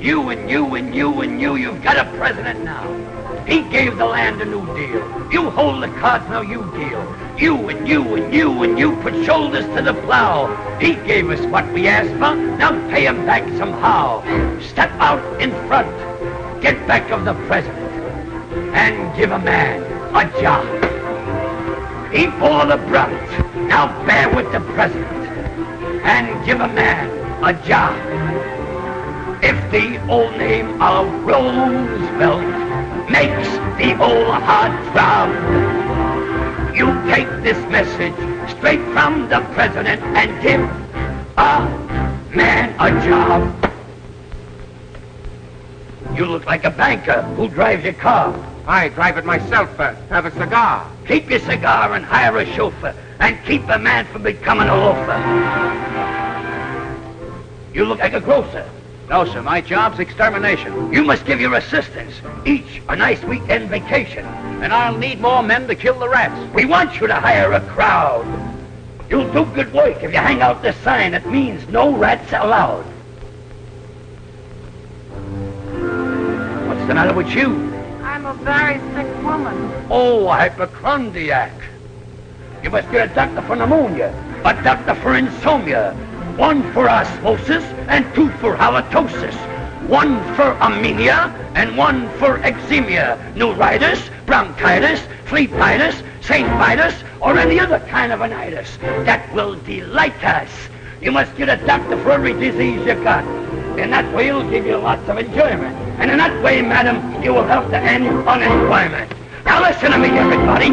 you and you and you. And you, you've got a president now. He gave the land a new deal. You hold the cards, now you deal. You and you and you and you put shoulders to the plow. He gave us what we asked for, now pay him back somehow. Step out in front, get back of the president, and give a man a job. He bore the brunt, now bear with the president, and give a man a job. If the old name of Roosevelt makes the old heart throb, you take this message straight from the president and give a man a job. You look like a banker who drives your car. I drive it myself. Uh, have a cigar. Keep your cigar and hire a chauffeur, and keep a man from becoming a loafer. You look like a grocer. No, sir. My job's extermination. You must give your assistants each a nice weekend vacation. And I'll need more men to kill the rats. We want you to hire a crowd. You'll do good work if you hang out this sign that means no rats allowed. What's the matter with you? I'm a very sick woman. Oh, a hypochondriac. You must get a doctor for pneumonia, a doctor for insomnia, one for osmosis, and two for halitosis, one for anemia, and one for eczema, neuritis, bronchitis, phlebitis, St. or any other kind of an itis that will delight us. You must get a doctor for every disease you got. In that way, it'll give you lots of enjoyment. And in that way, madam, you will help to end unemployment. Now listen to me, everybody.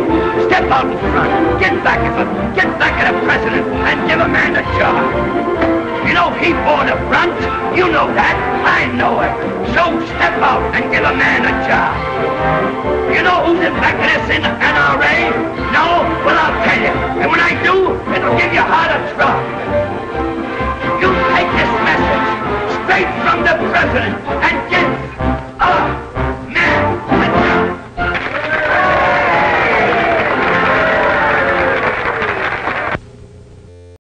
Step out in front. Get back at the, get back at the president and give a man a job. You know he bore the brunt. You know that. I know it. So step out and give a man a job. You know who's in back of this in the NRA? No? Well, I'll tell you. And when I do, it'll give you heart of trouble. You take this message straight from the president and